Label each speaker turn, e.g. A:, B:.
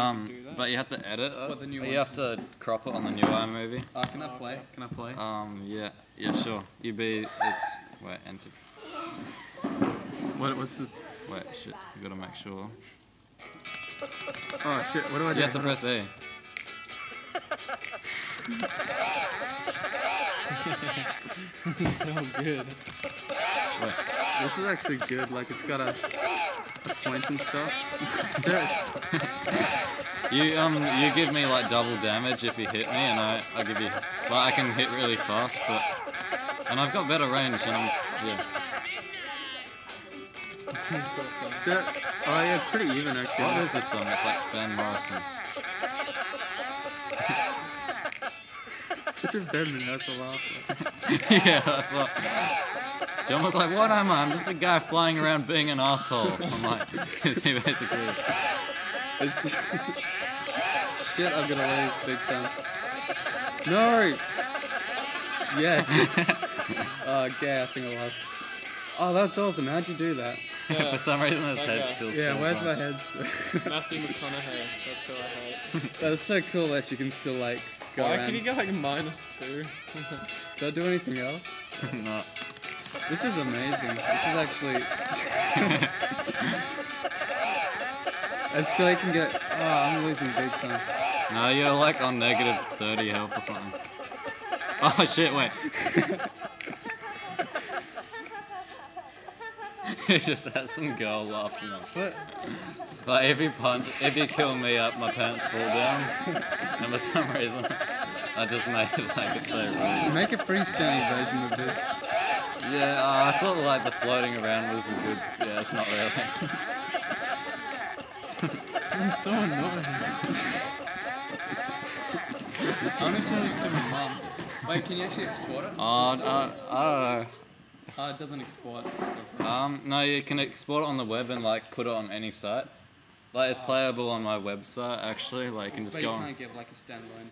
A: Um, but you have to edit it.
B: What, the new
A: you
B: one?
A: have to crop it on the new iMovie.
B: Uh, can I play? Can I play?
A: Um, yeah, yeah, sure. You be it's wait enter.
B: What, what's the...
A: Wait, shit. You gotta make sure.
B: Oh shit, what do I do?
A: You have to press E.
B: so good. This is actually good, like it's got a, a point and stuff.
A: You um you give me like double damage if you hit me, and I I give you like I can hit really fast, but and I've got better range, and I'm yeah.
B: Oh yeah, it's pretty even actually.
A: What is this song? It's like Van Morrison.
B: Such a has to laugh.
A: yeah, that's what. John was like, "What am I? I'm just a guy flying around being an asshole." I'm like, he basically. is.
B: It's just... Shit, I'm gonna lose big time. No! Yes! oh, gay, I think I lost. Oh, that's awesome. How'd you do that?
A: For some reason, his head
C: Okay.
A: still.
B: Yeah,
A: stands
B: where's
A: on.
B: my head?
C: Matthew McConaughey. That's who I hate.
B: That's so cool that you can still, like, go
C: Why
B: around.
C: could he go like minus two?
B: Do I do anything else?
A: no.
B: This is amazing. This is actually. As I can get. Oh, I'm losing big time.
A: No, you're like on negative 30 health or something. Oh shit, wait. he just has some girl laughing at
B: What?
A: Like if you punch, if you kill me up, my pants fall down. and for some reason, I just made it like it's so rude.
B: Make a freestanding version of this.
A: Yeah, uh, I thought like the floating around was the good. Yeah, it's not really.
B: I'm so annoying. I want to show this to my mom. Wait, can you actually export it?
A: Oh, uh, I don't know.
B: Uh, it doesn't export. Does it?
A: Um, no, you can export it on the web and like put it on any site. Like it's playable on my website actually. Like you can just
B: But
A: go
B: you can't give like a standalone